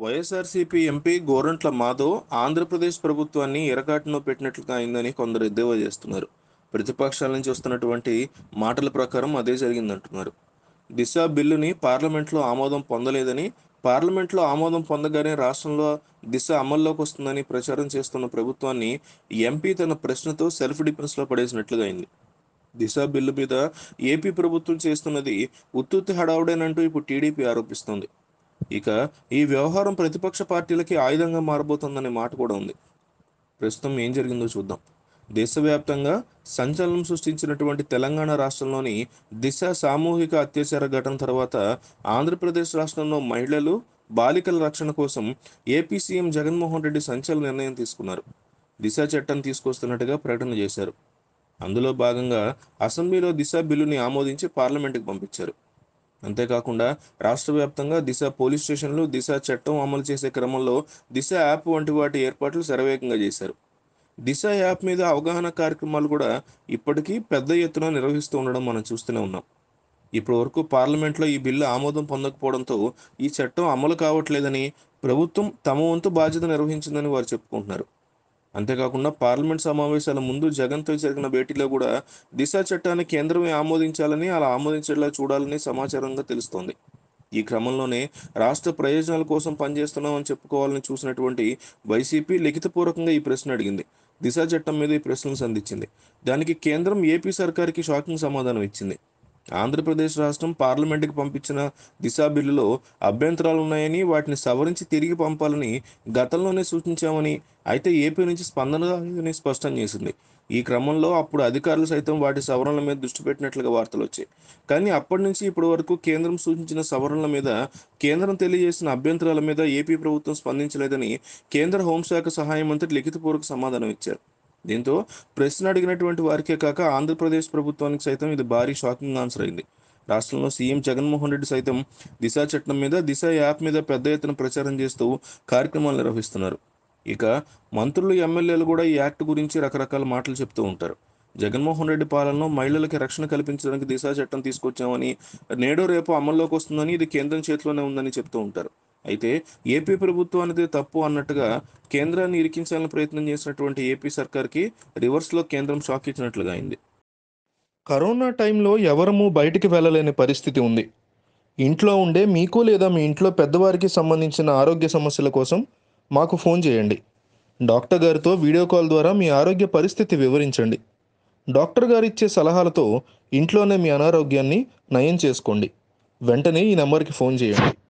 YSRCP MP Gorantla Madhav Andhra Pradesh ప్రభుత్వాన్ని ఎరకాటులో పెట్టినట్లుగా అయిందని కొందరు ఎద్దేవా చేస్తున్నారు. ప్రతిపక్షాల నుంచి వస్తున్నటువంటి మాటల ప్రకారం అదే జరిగిందంటున్నారు. దిశ బిల్లుని పార్లమెంట్లో ఆమోదం పొందలేదని పార్లమెంట్లో ఆమోదం పొందగానే రాష్ట్రంలో దిశ అమల్లోకి వస్తుందని ప్రచారం చేస్తున్న ప్రభుత్వాన్ని ఎంపీ తన ప్రశ్నతో సెల్ఫ్ డిఫెన్స్లో పడేసినట్లుగా అయింది. దిశ బిల్లు మీద ఏపీ ప్రభుత్వం చేస్తున్నది ఉత్తుత్తి హడావుడేనంటూ ఇప్పుడు టీడీపీ ఆరోపిస్తోంది. ఇక ఈ వ్యవహారం ప్రతిపక్ష పార్టీలకి ఆయుధంగా మారబోతోందనే మాట కూడా ఉంది. ప్రస్తుతం ఏం జరిగిందో చూద్దాం. దేశవ్యాప్తంగా సంచలనం సృష్టించినటువంటి తెలంగాణ రాష్ట్రంలోని దిశ సామూహిక అత్యాచార ఘటన తర్వాత ఆంధ్రప్రదేశ్ రాష్ట్రంలో మహిళలు బాలికల రక్షణ కోసం ఏపీ సీఎం జగన్మోహన్ రెడ్డి సంచలన నిర్ణయం తీసుకున్నారు. దిశ చట్టం తీసుకొస్తున్నట్టుగా ప్రకటన చేశారు. అందులో భాగంగా అసెంబ్లీలో దిశ బిల్లుని ఆమోదించి పార్లమెంటుకు పంపించారు. అంతేకాకుండా రాష్ట్ర వ్యాప్తంగా దిశ పోలీస్ స్టేషన్లు దిశ చట్టం అమలు చేసే క్రమంలో దిశ యాప్ వంటి వాటి ఏర్పాట్లు శరవేగంగా చేశారు. దిశ యాప్ మీద అవగాహన కార్యక్రమాలు కూడా ఇప్పటికీ పెద్ద ఎత్తున నిర్వహిస్తూ ఉండడం మనం చూస్తూనే ఉన్నాం. ఇప్పటి వరకు పార్లమెంట్లో ఈ బిల్లు ఆమోదం పొందకపోవడంతో ఈ చట్టం అమలు కావట్లేదని ప్రభుత్వం తమ వంతు బాధ్యత నిర్వహించిందని వారు చెప్పుకుంటున్నారు. అంతేకాకుండా పార్లమెంట్ సమావేశాల ముందు జగన్తో జరిగిన భేటీలో కూడా దిశ చట్టాన్ని కేంద్రమే ఆమోదించాలని అలా ఆమోదించేలా చూడాలని సమాచారంగా తెలుస్తోంది. ఈ క్రమంలోనే రాష్ట్ర ప్రయోజనాల కోసం పనిచేస్తున్నామని చెప్పుకోవాలని చూసినటువంటి వైసీపీ లిఖితపూర్వకంగా ఈ ప్రశ్న అడిగింది. దిశ చట్టం మీద ఈ ప్రశ్నలు సంధించింది. దానికి కేంద్రం ఏపీ సర్కార్కి షాకింగ్ సమాధానం ఇచ్చింది. ఆంధ్రప్రదేశ్ రాష్ట్రం పార్లమెంటుకి పంపించిన దిశా బిల్లులో అభ్యంతరాలు ఉన్నాయని వాటిని సవరించి తిరిగి పంపాలని గతంలోనే సూచించామని అయితే ఏపీ నుంచి స్పందన రాలేదని స్పష్టం చేసింది. ఈ క్రమంలో అప్పుడు అధికారులు సైతం వాటి సవరణల మీద దృష్టి పెట్టినట్లుగా వార్తలు వచ్చాయి. కానీ అప్పటి నుంచి ఇప్పటి వరకు కేంద్రం సూచించిన సవరణల మీద కేంద్రం తెలియజేసిన అభ్యంతరాల మీద ఏపీ ప్రభుత్వం స్పందించలేదని కేంద్ర హోంశాఖ సహాయ మంత్రి లిఖితపూర్వక సమాధానం ఇచ్చారు. దీంతో ప్రశ్న అడిగినటువంటి వారికే కాక ఆంధ్రప్రదేశ్ ప్రభుత్వానికి సైతం ఇది భారీ షాకింగ్ ఆన్సర్ అయింది. రాష్ట్రంలో సీఎం జగన్మోహన్ రెడ్డి సైతం దిశ చట్టం మీద దిశ యాప్ మీద పెద్ద ఎత్తున ప్రచారం చేస్తూ కార్యక్రమాలు నిర్వహిస్తున్నారు. ఇక మంత్రులు ఎమ్మెల్యేలు కూడా ఈ యాక్ట్ గురించి రకరకాల మాటలు చెప్తూ ఉంటారు. జగన్మోహన్ రెడ్డి పాలనలో మహిళలకి రక్షణ కల్పించడానికి దిశ చట్టం తీసుకొచ్చామని నేడు రేపు అమల్లోకి వస్తుందని ఇది కేంద్రం చేతిలోనే ఉందని చెప్తూ ఉంటారు. అయితే ఏపీ ప్రభుత్వం అనేది తప్పు అన్నట్టుగా కేంద్రాన్ని ఇరికించాలని ప్రయత్నం చేసినటువంటి ఏపీ సర్కార్కి రివర్స్లో కేంద్రం షాక్ ఇచ్చినట్లుగా అయింది. కరోనా టైంలో ఎవరము బయటికి వెళ్ళలేని పరిస్థితి ఉంది. ఇంట్లో ఉండే మీకు లేదా మీ ఇంట్లో పెద్దవారికి సంబంధించిన ఆరోగ్య సమస్యల కోసం మాకు ఫోన్ చేయండి. డాక్టర్ గారితో వీడియో కాల్ ద్వారా మీ ఆరోగ్య పరిస్థితి వివరించండి. డాక్టర్ గారు ఇచ్చే సలహాలతో ఇంట్లోనే మీ అనారోగ్యాన్ని నయం చేసుకోండి. వెంటనే ఈ నెంబర్కి ఫోన్ చేయండి.